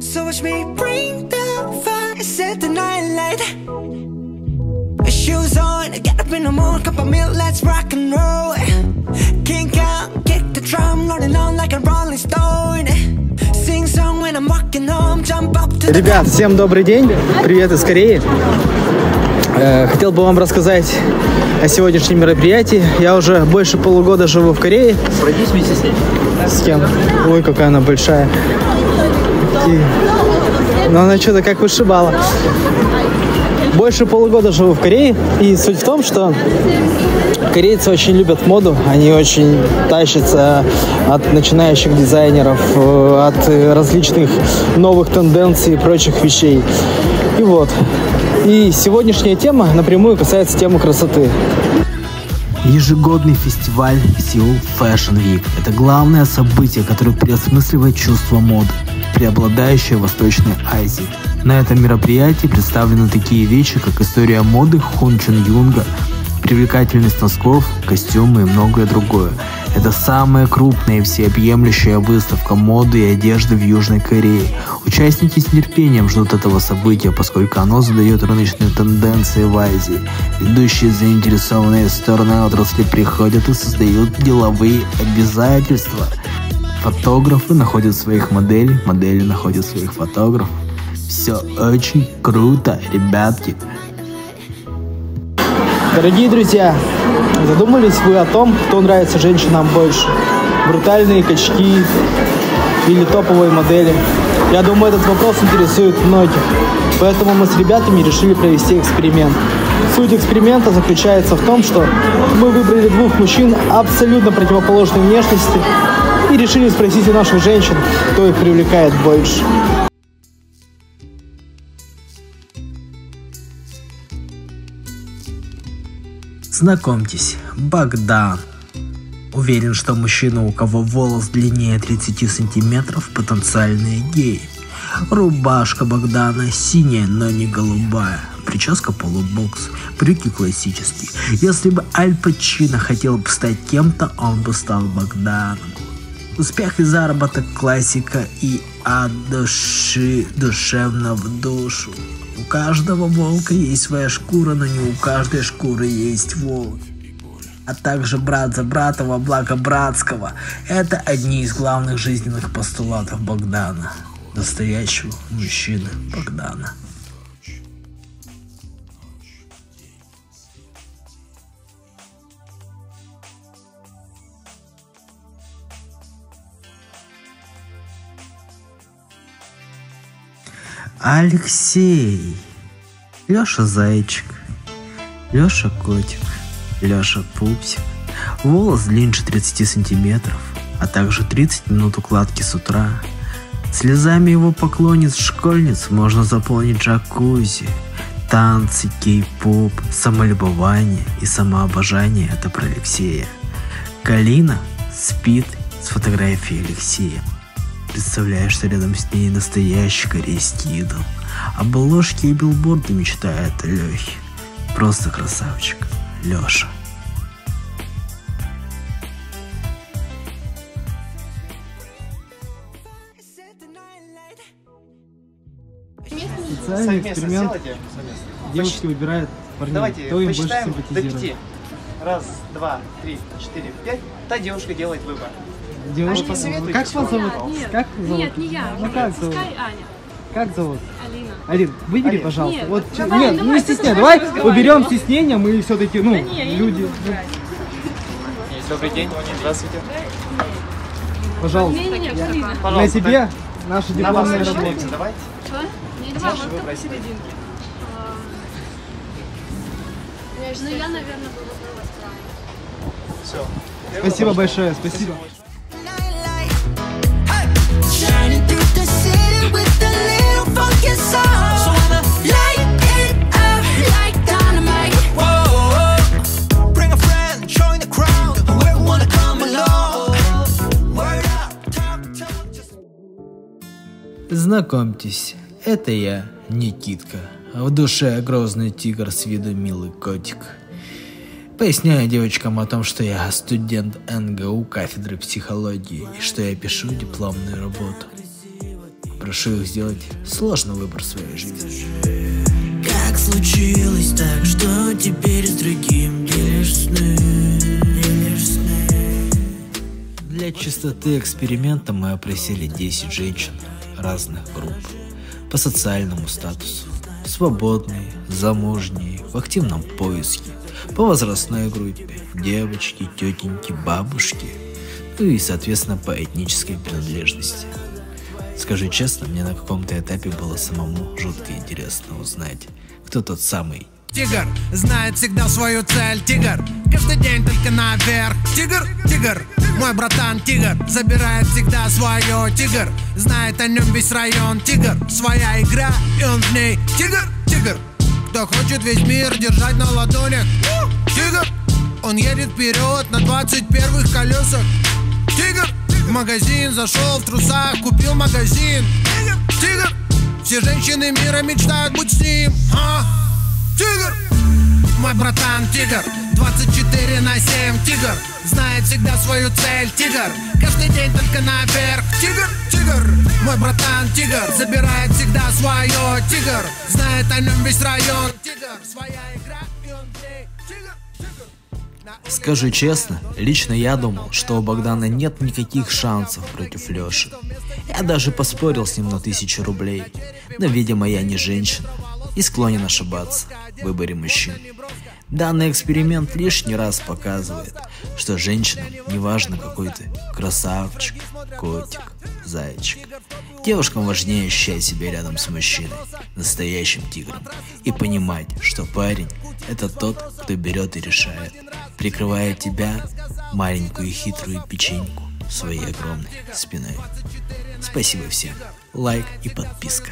So watch me bring the fire, set the night light. Shoes on, get up in the morning, cup of milk, let's rock and roll. Kink out, kick the drum, rolling on like a rolling stone. Sing song when I'm walking home, jump up to the Ребят, всем добрый день. Привет из Кореи. Э, Хотел бы вам рассказать о сегодняшнем мероприятии. Я уже больше полугода живу в Корее. Пройдись вместе с ней. С кем? Ой, какая она большая. И- Но она что-то как вышибала. Больше полугода живу в Корее. И суть в том, что корейцы очень любят моду. Они очень тащатся от начинающих дизайнеров, э, от э, различных новых тенденций и прочих вещей. И вот. И сегодняшняя тема напрямую касается темы красоты. Ежегодный фестиваль Seoul Fashion Week – это главное событие, которое переосмысливает чувство моды, преобладающее в Восточной Азии. На этом мероприятии представлены такие вещи, как история моды Хон Чун Юнга, привлекательность носков, костюмы и многое другое. Это самая крупная и всеобъемлющая выставка моды и одежды в Южной Корее. Участники с нетерпением ждут этого события, поскольку оно задает рыночные тенденции в Азии. Ведущие заинтересованные стороны отрасли приходят и создают деловые обязательства. Фотографы находят своих моделей, модели находят своих фотографов. Все очень круто, ребятки. Дорогие друзья, задумались вы о том, кто нравится женщинам больше? Брутальные качки или топовые модели? Я думаю, этот вопрос интересует многих. Поэтому мы с ребятами решили провести эксперимент. Суть эксперимента заключается в том, что мы выбрали двух мужчин абсолютно противоположной внешности и решили спросить у наших женщин, кто их привлекает больше. Знакомьтесь, Богдан. Уверен, что мужчина, у кого волос длиннее 30 сантиметров, потенциальный гей. Рубашка Богдана синяя, но не голубая. Прическа полубокс, брюки классические. Если бы Аль Пачино хотел бы стать кем-то, он бы стал Богданом. Успех и заработок классика и от души душевно в душу. У каждого волка есть своя шкура, но не у каждой шкуры есть волк. А также брат за брата во благо братского. Это одни из главных жизненных постулатов Богдана. Настоящего мужчины Богдана. Алексей. Леша Зайчик. Леша Котик. Леша Пупсик. Волос длиннее 30 сантиметров, а также 30 минут укладки с утра. Слезами его поклонниц-школьниц можно заполнить джакузи. Танцы, кей-поп, самолюбование и самообожание – это про Алексея. Калина спит с фотографией Алексея. Представляешь, что рядом с ней настоящий корейский идол. Обложки и билборды мечтает о Лехе. Просто красавчик. Леша. Социальный эксперимент. Девушки выбирают парней, Давайте кто им больше посчитаем до симпатизирует. пяти. Раз, два, три, четыре, пять. Та девушка делает выбор. Девушка, посоветуйте, как вас зовут? Нет, Как зовут? нет, не я. Ну как зовут? Пускай Аня. Как зовут? Алина. Алин, выбери, Алин. пожалуйста. Нет, вот, чё- давай, нет, давай, не стесняй. Давай уберем стеснение, мы все-таки, ну, Да не, люди. буду ну, брать. Добрый день, здравствуйте. пожалуйста. Не, не, не, Алина. На тебе наша на вас дипломная решите. работа. Давайте. Что? Не, давай, вот так посерединке. Ну, я, наверное, выбрала странно. Все. Спасибо большое, спасибо. Night Знакомьтесь, это я, Никитка. В душе грозный тигр с виду милый котик. Поясняю девочкам о том, что я студент НГУ кафедры психологии и что я пишу дипломную работу. Прошу их сделать сложный выбор в своей жизни. Как случилось так, что теперь с другим делишь сны, делишь сны? Для чистоты эксперимента мы опросили 10 женщин разных групп по социальному статусу. Свободные, замужние, в активном поиске, по возрастной группе, девочки, тетеньки, бабушки, ну и, соответственно, по этнической принадлежности. Скажу честно, мне на каком-то этапе было самому жутко интересно узнать, кто тот самый Тигр знает всегда свою цель Тигр каждый день только наверх Тигр, тигр, мой братан Тигр Забирает всегда свое Тигр. Знает о нем весь район Тигр, своя игра и он в ней Тигр, тигр, кто хочет весь мир держать на ладонях? Тигр, он едет вперед на 21 колесах Тигр, в магазин зашел в трусах, купил магазин. Тигр, все женщины мира мечтают быть с ним. А? Тигр, мой братан Тигр 24 на 7 Тигр Знает всегда свою цель. Тигр Каждый день только наверх. Тигр, тигр Мой братан Тигр Забирает всегда свое. Тигр Знает о нем весь район. Тигр Своя игра и он Тигр, тигр. Скажу честно, лично я думал, что у Богдана нет никаких шансов против Леши. Я даже поспорил с ним на тысячу рублей. Но, видимо, я не женщина и склонен ошибаться. В выборе мужчин. Данный эксперимент лишний раз показывает, что женщинам не важно какой ты красавчик, котик, зайчик. Девушкам важнее ощущать себя рядом с мужчиной, настоящим тигром, и понимать, что парень – это тот, кто берет и решает, прикрывая тебя, маленькую хитрую печеньку, своей огромной спиной. Спасибо всем. Лайк и подписка.